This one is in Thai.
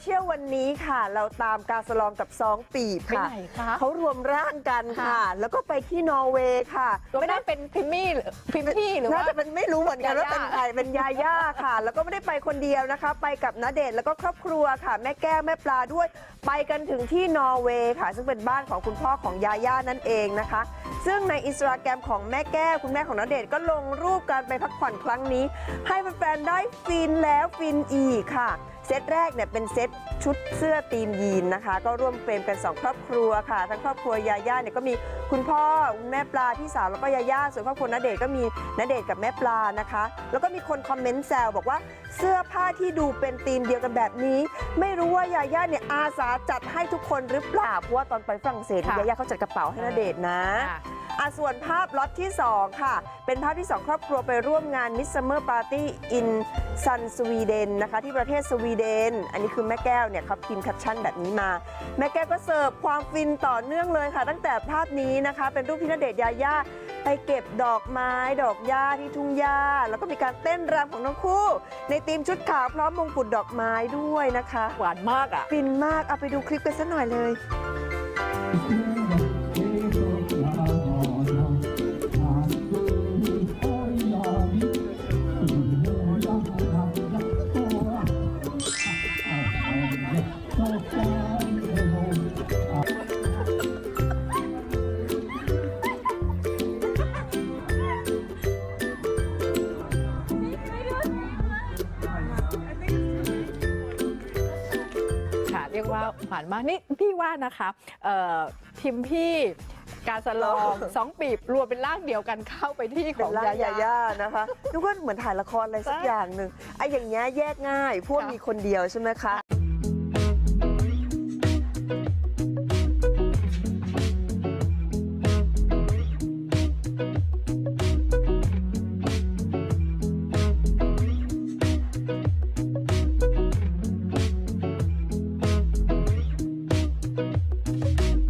เชียลวันนี้ค่ะ เราตามการสลองกับซองปีบไปค่ะไหนคะเขารวมร่างกันค่ะ ค่ะ แล้วก็ไปที่นอร์เวย์ค่ะ ตัวไม่ได้เป็นพิมมี่หรือพิมพี่หรือน่าว่า จะเป็นไม่รู้เหมือนกันว่าเป็นยาย่า ใครเป็นยาย่าค่ะ แล้วก็ไม่ได้ไปคนเดียวนะคะ ไปกับณเดชน์แล้วก็ครอบครัวค่ะ แม่แก้วแม่ปลาด้วย ไปกันถึงที่นอร์เวย์ค่ะ ซึ่งเป็นบ้านของคุณพ่อของยาย่านั่นเองนะคะ ซึ่งในอินสตาแกรมของแม่แก้วคุณแม่ของณเดชน์ก็ลงรูปการไปพักผ่อนครั้งนี้ ให้แฟนๆได้ฟินแล้วฟินอีกค่ะ เซตแรกเนี่ยเป็นเซตชุดเสื้อตีมยีนนะคะ ก็ร่วมเฟรมกัน 2 ครอบครัวค่ะ ทั้งครอบครัวยาย่าเนี่ยก็มีคุณพ่อคุณแม่ปลาพี่สาวแล้วก็ยาย่าส่วนครอบครัวณเดชน์ก็มีณเดชน์กับแม่ปลานะคะ แล้วก็มีคนคอมเมนต์แซวบอกว่าเสื้อผ้าที่ดูเป็นธีมเดียวกันแบบนี้ ไม่รู้ว่ายาย่าเนี่ยอาสาจัดให้ทุกคนหรือเปล่าเพราะว่าตอนไปฝรั่งเศสค่ะยาย่าเขาจัดกระเป๋าให้ณเดชน์นะค่ะ อะส่วนภาพล็อตที่ 2 ค่ะ เป็นภาพที่ 2 ครอบครัวไปร่วมงาน Midsummer Party in Sun Sweden นะคะ ที่ประเทศสวีเดน อันนี้คือแม่แก้วเนี่ยครับพิมพ์แคปชั่นแบบนี้มา แม่แก้วก็เสิร์ฟความฟินต่อเนื่องเลยค่ะ ตั้งแต่ภาพนี้นะคะ เป็นรูปพี่ณเดชน์ยาย่าไปเก็บดอกไม้ ดอกหญ้าที่ทุ่งหญ้า แล้วก็มีการเต้นรำของทั้งคู่ ในธีมชุดขาวพร้อมมงกุฎดอกไม้ด้วยนะคะ หวานมากอะ ฟินมากเอาไปดูคลิปกันสักหน่อยเลย รียกว่าหวานมากนี่พี่ว่านะคะเอ่อพิมพี่การสลองสองปีบรวมเป็นร่างเดียวกันเข้าไปที่ขเป็อนงร่างยายาย่านะคะนึกว่าเหมือนถ่ายละครอะไรสักใช่อย่างหนึ่งไอ้อย่างเงี้ยแยกง่ายพวกค่ะมีคนเดียวใช่ไหมคะ Música